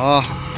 好。